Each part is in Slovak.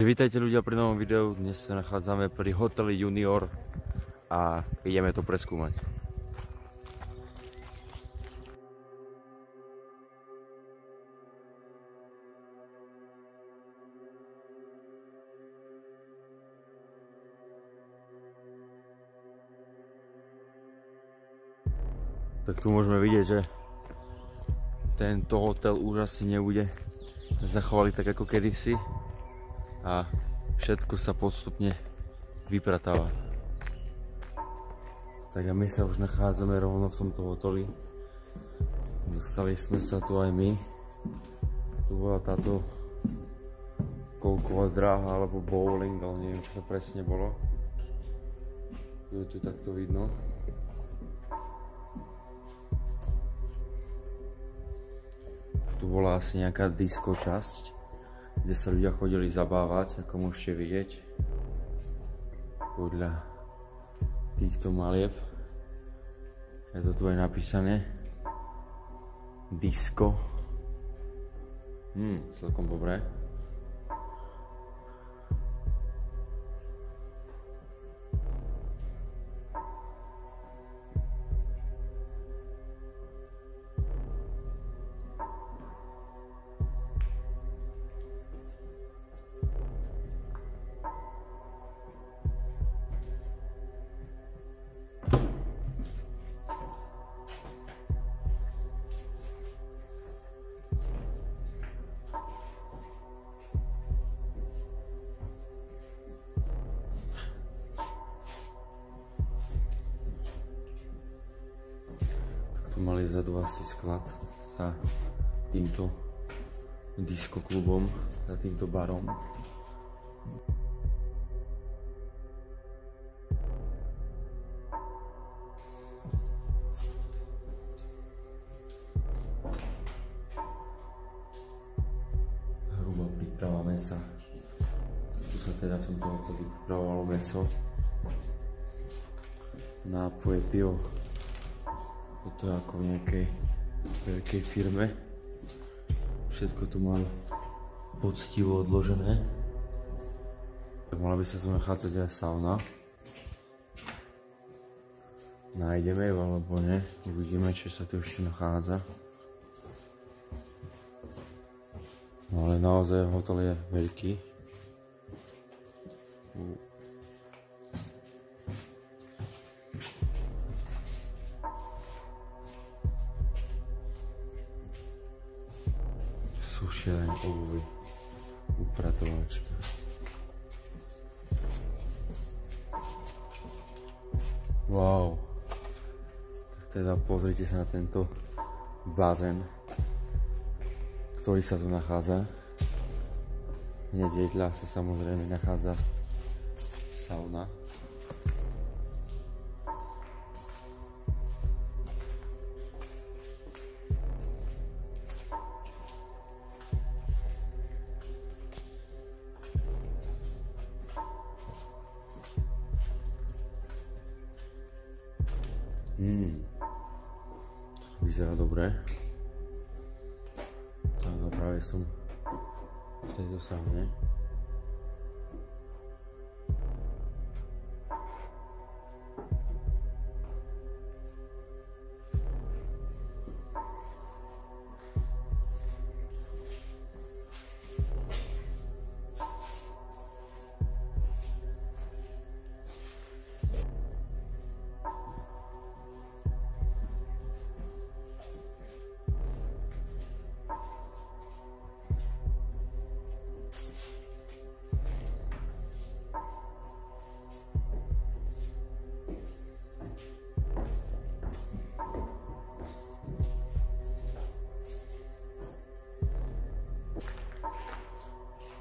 Vítajte ľudia pri novom videu, dnes sa nachádzame pri hoteli Junior a ideme to preskúmať. Tak tu môžeme vidieť, že tento hotel už asi nebude zachovali tak ako kedysi a všetko sa postupne vypratáva. Tak a my sa už nachádzame rovno v tomto hoteli. Dostali sme sa tu aj my. Tu bola táto kolková dráha alebo bowling, ale neviem čo to presne bolo. Je tu takto vidno. Tu bola asi nejaká disco časť kde sa ľudia chodili zabávať, ako môžete vidieť podľa týchto malieb. Je to tu aj napísané. Disco. Hmm, celkom dobré. Mali vzadu asi sklad za týmto diskoklubom, za týmto barom. Hrubá príprava mesa. Tu sa teda v tomto hoteli pripravovalo meso. Nápoje, pivo. Je ako v nejakej veľkej firme. Všetko tu mám poctivo odložené. Tak mala by sa tu nachádzať aj sauna. Nájdeme ju alebo ne. Uvidíme, či sa tu ešte nachádza. No ale naozaj hotel je veľký. Sušiareň obuvy, upratovačka. Wow. Tak teda pozrite sa na tento bazén, ktorý sa tu nachádza. Hneď vedľa sa samozrejme nachádza sauna. Mm. Vyzerá dobre. Tak a práve som v tejto saune.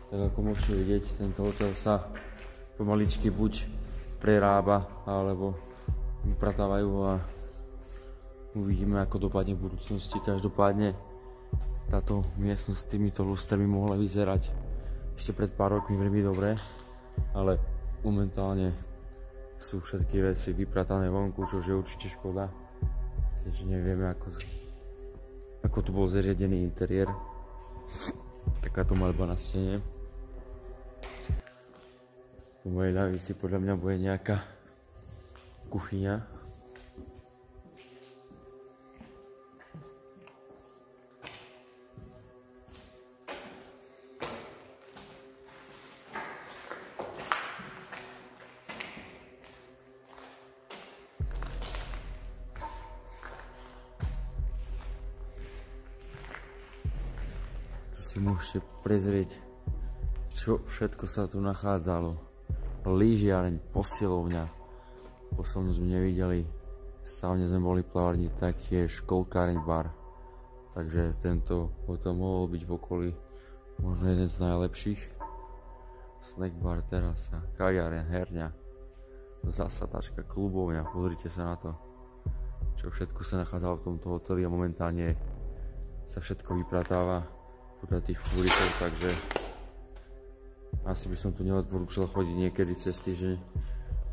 Tak ako môžete vidieť, tento hotel sa pomaličky buď prerába, alebo vypratávajú ho a uvidíme, ako dopadne v budúcnosti. Každopádne táto miestnosť s týmito lustrami mohla vyzerať ešte pred pár rokmi veľmi dobre, ale momentálne sú všetky veci vypratané vonku, čo je určite škoda, keďže nevieme, ako, ako tu bol zariadený interiér. Takáto malba na stene. Po mojej ľavici podľa mňa bude nejaká kuchyňa. Tu si môžete prezrieť, čo všetko sa tu nachádzalo. Lyžiareň, posilovňa. Poslednú sme nevideli. Saune sme boli plávať taktiež školkáreň bar. Takže tento hotel mohol byť v okolí možno jeden z najlepších. Snack bar, terasa, kaviareň, herňa, zasadačka, klubovňa, pozrite sa na to. Čo všetko sa nachádzalo v tomto hoteli a momentálne sa všetko vypratáva podľa tých fúrikov, takže asi by som tu neodporúčal chodiť niekedy cez týždeň,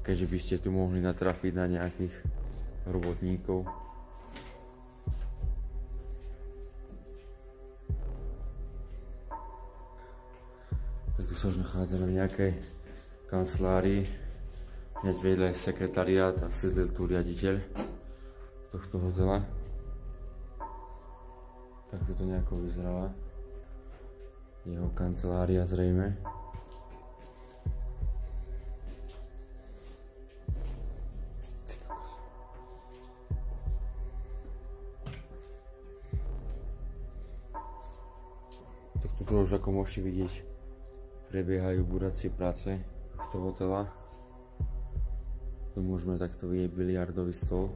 keďže by ste tu mohli natrafiť na nejakých robotníkov. Tak tu sa už nachádzame v nejakej kancelárii. Hneď vedľa je sekretariát a sídlil tu riaditeľ tohto hotela. Tak toto nejako vyzerala. Jeho kancelária zrejme. Tuto už ako môžete vidieť prebiehajú buracie práce tohto hotela. Tu môžeme takto vidieť biliardový stôl.